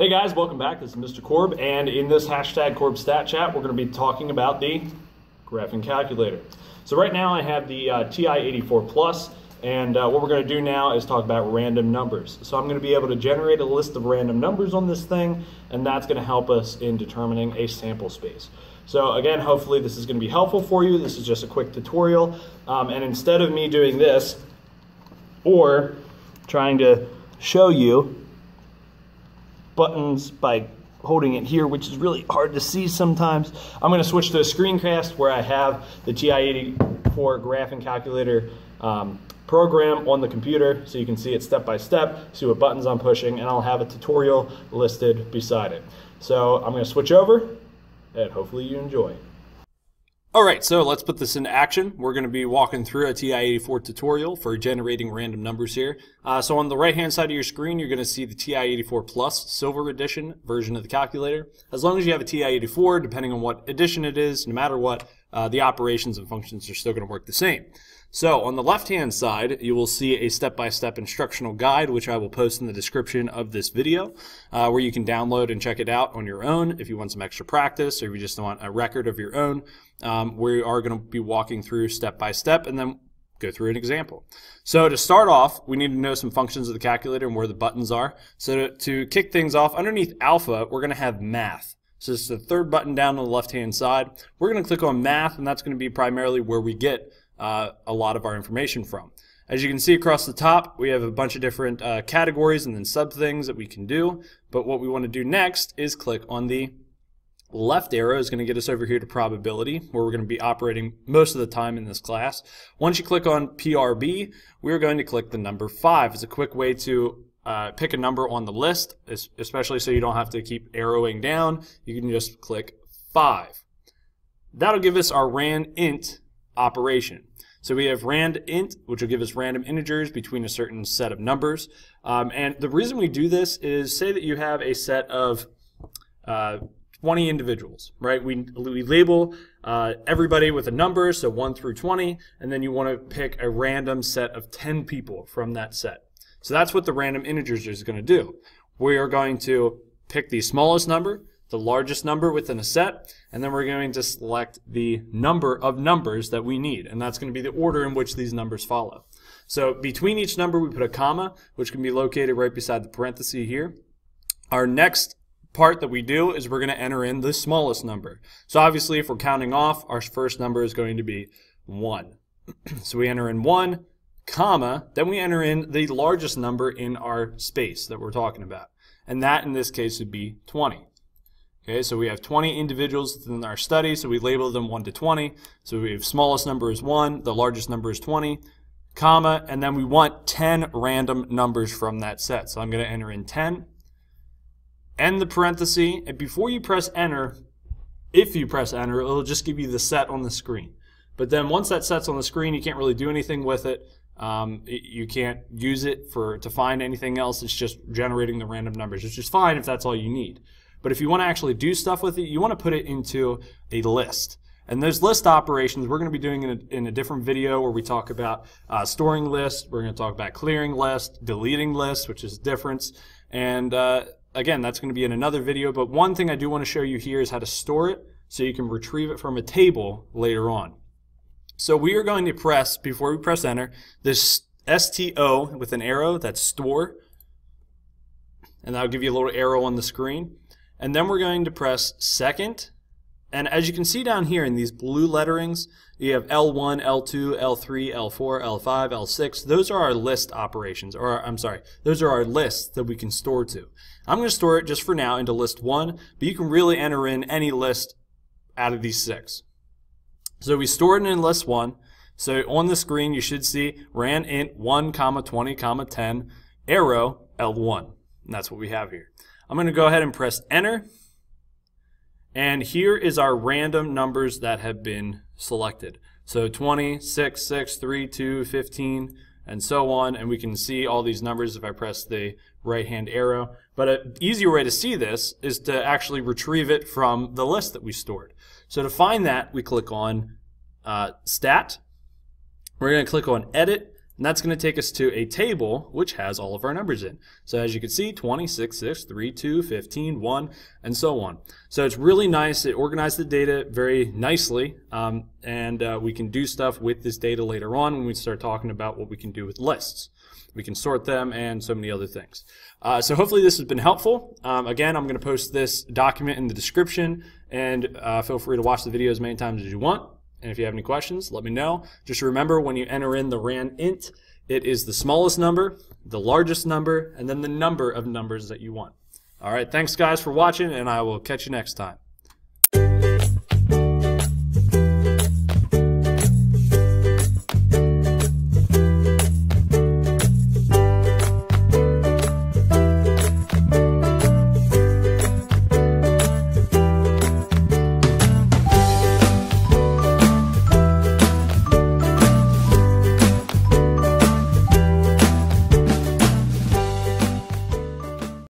Hey guys, welcome back. This is Mr. Korb, and in this hashtag Korb Stat Chat, we're going to be talking about the graphing calculator. So right now I have the uh, TI-84 Plus, and uh, what we're going to do now is talk about random numbers. So I'm going to be able to generate a list of random numbers on this thing, and that's going to help us in determining a sample space. So again, hopefully this is going to be helpful for you. This is just a quick tutorial, um, and instead of me doing this, or trying to show you buttons by holding it here, which is really hard to see sometimes. I'm going to switch to a screencast where I have the TI-84 graphing calculator um, program on the computer so you can see it step by step, see what buttons I'm pushing, and I'll have a tutorial listed beside it. So I'm going to switch over, and hopefully you enjoy. All right, so let's put this into action. We're going to be walking through a TI-84 tutorial for generating random numbers here. Uh, so on the right-hand side of your screen, you're going to see the TI-84 Plus Silver Edition version of the calculator. As long as you have a TI-84, depending on what edition it is, no matter what, uh, the operations and functions are still going to work the same. So on the left-hand side, you will see a step-by-step instructional guide, which I will post in the description of this video, uh, where you can download and check it out on your own if you want some extra practice or if you just want a record of your own. Um, we are going to be walking through step-by-step and then go through an example. So to start off, we need to know some functions of the calculator and where the buttons are. So to, to kick things off, underneath alpha, we're going to have math. So it's the third button down on the left-hand side. We're going to click on math, and that's going to be primarily where we get uh, a lot of our information from. As you can see across the top, we have a bunch of different uh, categories and then sub things that we can do. But what we want to do next is click on the left arrow is going to get us over here to probability, where we're going to be operating most of the time in this class. Once you click on PRB, we're going to click the number 5. It's a quick way to uh, pick a number on the list, especially so you don't have to keep arrowing down. You can just click 5. That'll give us our RAN int operation. So we have rand int, which will give us random integers between a certain set of numbers. Um, and the reason we do this is say that you have a set of uh, 20 individuals, right? We, we label uh, everybody with a number, so 1 through 20, and then you want to pick a random set of 10 people from that set. So that's what the random integers is going to do. We are going to pick the smallest number, the largest number within a set, and then we're going to select the number of numbers that we need, and that's going to be the order in which these numbers follow. So between each number, we put a comma, which can be located right beside the parenthesis here. Our next part that we do is we're going to enter in the smallest number. So obviously, if we're counting off, our first number is going to be 1. so we enter in 1, comma, then we enter in the largest number in our space that we're talking about. And that, in this case, would be 20. Okay, so we have 20 individuals in our study, so we label them 1 to 20. So we have smallest number is 1, the largest number is 20, comma, and then we want 10 random numbers from that set. So I'm going to enter in 10, end the parenthesis, and before you press enter, if you press enter, it'll just give you the set on the screen. But then once that set's on the screen, you can't really do anything with it. Um, you can't use it for to find anything else. It's just generating the random numbers, which is fine if that's all you need. But if you want to actually do stuff with it, you want to put it into a list. And those list operations, we're going to be doing in a, in a different video where we talk about uh, storing lists. We're going to talk about clearing lists, deleting lists, which is difference. And uh, again, that's going to be in another video. But one thing I do want to show you here is how to store it so you can retrieve it from a table later on. So we are going to press, before we press enter, this STO with an arrow, that's store. And that'll give you a little arrow on the screen. And then we're going to press second. And as you can see down here in these blue letterings, you have L1, L2, L3, L4, L5, L6. Those are our list operations, or I'm sorry, those are our lists that we can store to. I'm going to store it just for now into list 1, but you can really enter in any list out of these six. So we store it in list 1. So on the screen you should see ran int 1, comma 20, comma 10, arrow L1. And that's what we have here. I'm going to go ahead and press enter. And here is our random numbers that have been selected. So 20, 6, 6, 3, 2, 15, and so on. And we can see all these numbers if I press the right hand arrow. But an easier way to see this is to actually retrieve it from the list that we stored. So to find that, we click on uh, Stat. We're going to click on Edit, And that's going to take us to a table which has all of our numbers in. So as you can see, 26, 6, 3, 2, 15, 1, and so on. So it's really nice. It organized the data very nicely. Um, and uh, we can do stuff with this data later on when we start talking about what we can do with lists. We can sort them and so many other things. Uh, so hopefully this has been helpful. Um, again, I'm going to post this document in the description and uh, feel free to watch the video as many times as you want. And if you have any questions, let me know. Just remember when you enter in the RAND int, it is the smallest number, the largest number, and then the number of numbers that you want. All right, thanks guys for watching, and I will catch you next time.